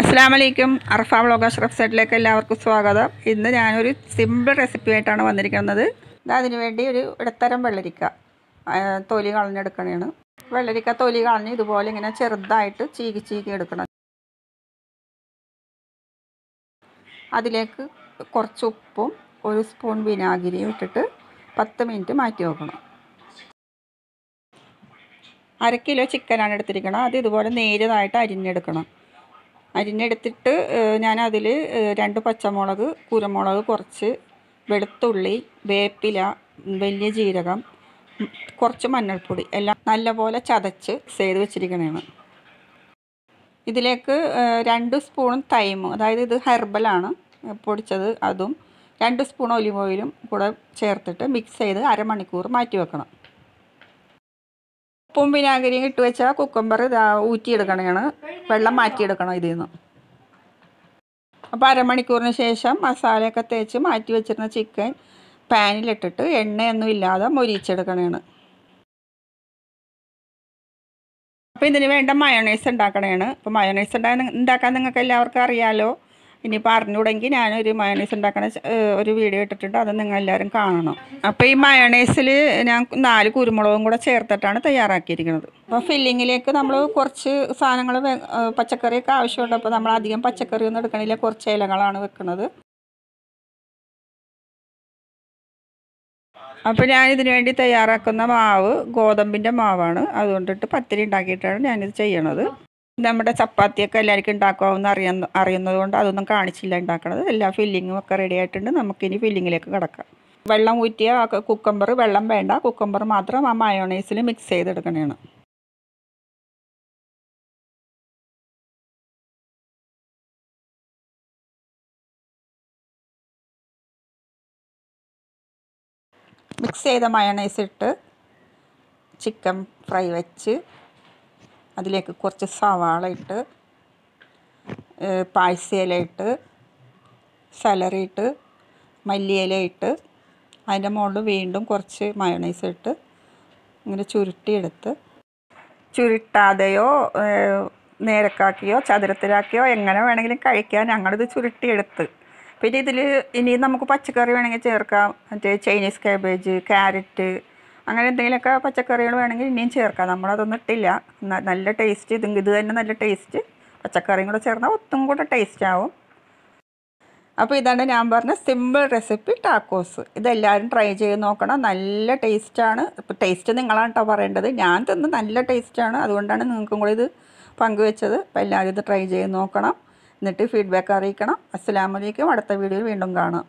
അസ്സാം വലൈക്കും അർഫ വ്ളോഗ് അഷ്റഫ് സെറ്റിലേക്ക് എല്ലാവർക്കും സ്വാഗതം. ഇന്ന് ഞാനൊരു സിമ്പിൾ റെസിപ്പി ആയിട്ടാണ് വന്നിരിക്കുന്നത്. അതിന് വേണ്ടി ഒരു ഇടത്തരം വെള്ളരിക്ക തൊലി കളഞ്ഞെടുക്കണേണ്. വെള്ളരിക്ക തൊലി കളഞ്ഞ് ഇതുപോലെ ഇങ്ങനെ ചെറുതായിട്ട് ചീകി ചീകി എടുക്കണം. അതിലേക്ക് കുറച്ച് ഉപ്പും ഒരു സ്പൂൺ വിനാഗിരിയും ഇട്ടിട്ട് പത്ത് മിനിറ്റ് മാറ്റി വെക്കണം. അര കിലോ ചിക്കനാണ് എടുത്തിരിക്കണം അത് ഇതുപോലെ നേരിയതായിട്ട് അരിഞ്ഞെടുക്കണം. അരിഞ്ഞെടുത്തിട്ട് ഞാനതിൽ രണ്ട് പച്ചമുളക് കുരുമുളക് കുറച്ച് വെളുത്തുള്ളി വേപ്പില വലിയ ജീരകം കുറച്ച് മഞ്ഞൾപ്പൊടി എല്ലാം നല്ലപോലെ ചതച്ച് ചെയ്ത് വെച്ചിരിക്കണതാണ് ഇതിലേക്ക് രണ്ട് സ്പൂൺ തൈമും അതായത് ഇത് ഹെർബലാണ് പൊടിച്ചത് അതും രണ്ട് സ്പൂൺ ഒലിവ് ഓയിലും കൂടെ ചേർത്തിട്ട് മിക്സ് ചെയ്ത് അരമണിക്കൂർ മാറ്റി വെക്കണം. ഉപ്പും വിനാഗിരിയും ഇട്ട് വെച്ചാൽ കുക്കമ്പർ ഇതാ ഊറ്റിയെടുക്കണതാണ് വെള്ളം മാറ്റിയെടുക്കണം ഇതിൽ നിന്ന് അപ്പോൾ അരമണിക്കൂറിന് ശേഷം മസാലയൊക്കെ തേച്ച് മാറ്റി വെച്ചിരുന്ന ചിക്കൻ പാനിലിട്ടിട്ട് എണ്ണയൊന്നും ഇല്ലാതെ മൊരിച്ചെടുക്കണതാണ് അപ്പോൾ ഇതിന് വേണ്ട മയോണൈസ് ഉണ്ടാക്കണതാണ് അപ്പോൾ മയോണൈസ് ഉണ്ടാ ഉണ്ടാക്കാൻ നിങ്ങൾക്ക് എല്ലാവർക്കും അറിയാലോ. ഇനിയിപ്പോൾ പറഞ്ഞുകൂടെങ്കിൽ ഞാനൊരു മയണൈസ് ഉണ്ടാക്കണ ഒരു വീഡിയോ ഇട്ടിട്ടുണ്ട്. അത് നിങ്ങളെല്ലാവരും കാണണം. അപ്പോൾ ഈ മയണൈസിൽ ഞാൻ നാല് കുരുമുളകും കൂടെ ചേർത്തിട്ടാണ് തയ്യാറാക്കിയിരിക്കുന്നത്. അപ്പോൾ ഫില്ലിങ്ങിലേക്ക് നമ്മൾ കുറച്ച് സാധനങ്ങൾ പച്ചക്കറിയൊക്കെ ആവശ്യമുണ്ട്. അപ്പോൾ നമ്മൾ അധികം പച്ചക്കറി ഒന്നും എടുക്കണില്ല. കുറച്ച് ഇലകളാണ് വെക്കുന്നത്. അപ്പോൾ ഞാൻ ഇതിനു വേണ്ടി തയ്യാറാക്കുന്ന മാവ് ഗോതമ്പിന്റെ മാവാണ്. അതുകൊണ്ടിട്ട് പത്തിരി ഉണ്ടാക്കിയിട്ടാണ് ഞാനിത് ചെയ്യണത്. നമ്മുടെ ചപ്പാത്തിയൊക്കെ എല്ലാവർക്കും ഉണ്ടാക്കാവുന്ന അറിയുന്ന അറിയുന്നത് കൊണ്ട് അതൊന്നും കാണിച്ചില്ല ഉണ്ടാക്കണത്. എല്ലാ ഫില്ലിങ്ങും ഒക്കെ റെഡി ആയിട്ടുണ്ട്. നമുക്കിനി ഫില്ലിങ്ങിലേക്ക് കിടക്കാം. വെള്ളം ഊറ്റിയ കുക്കമ്പർ വെള്ളം വേണ്ട. കുക്കമ്പർ മാത്രം ആ മയോണൈസിൽ മിക്സ് ചെയ്തെടുക്കണേണ്. മിക്സ് ചെയ്ത മയോണൈസ് ഇട്ട് ചിക്കൻ ഫ്രൈ വെച്ച് അതിലേക്ക് കുറച്ച് സവാള ഇട്ട് പാഴ്സയില ഇട്ട് സലറി ഇട്ട് മല്ലിയില ഇട്ട് അതിന്റെ മുകളിൽ വീണ്ടും കുറച്ച് മയണൈസ് ഇട്ട് ഇങ്ങനെ ചുരുട്ടിയെടുത്ത് ചുരുട്ടാതെയോ നേരക്കാക്കിയോ ചതുരത്തിലാക്കിയോ എങ്ങനെ വേണമെങ്കിലും കഴിക്കാൻ ഞങ്ങളിത് ചുരുട്ടിയെടുത്ത്. പിന്നെ ഇതിൽ ഇനി നമുക്ക് പച്ചക്കറി വേണമെങ്കിൽ ചേർക്കാം. മറ്റേ ചൈനീസ് കാബേജ് ക്യാരറ്റ് അങ്ങനെ എന്തെങ്കിലുമൊക്കെ പച്ചക്കറികൾ വേണമെങ്കിൽ ഇനിയും ചേർക്കാം. നമ്മളതൊന്നും ഇട്ടില്ല. നല്ല ടേസ്റ്റ് ഇത് ഇത് തന്നെ നല്ല ടേസ്റ്റ് പച്ചക്കറിയും കൂടെ ചേർന്നാൽ ഒത്തും കൂടെ ടേസ്റ്റ് ആവും. അപ്പോൾ ഇതാണ് ഞാൻ പറഞ്ഞ സിമ്പിൾ റെസിപ്പി ടാക്കോസ് ഇതെല്ലാവരും ട്രൈ ചെയ്ത് നോക്കണം. നല്ല ടേസ്റ്റാണ് ഇപ്പോൾ ടേസ്റ്റ് നിങ്ങളാണ് കേട്ടോ പറയേണ്ടത്. ഞാൻ തിന്ന് നല്ല ടേസ്റ്റാണ് അതുകൊണ്ടാണ് നിങ്ങൾക്കും കൂടി ഇത് പങ്കുവെച്ചത്. അപ്പോൾ എല്ലാവരും ഇത് ട്രൈ ചെയ്ത് നോക്കണം. എന്നിട്ട് ഫീഡ്ബാക്ക് അറിയിക്കണം. അസ്സലാമലൈക്കും അടുത്ത വീഡിയോയിൽ വീണ്ടും കാണാം.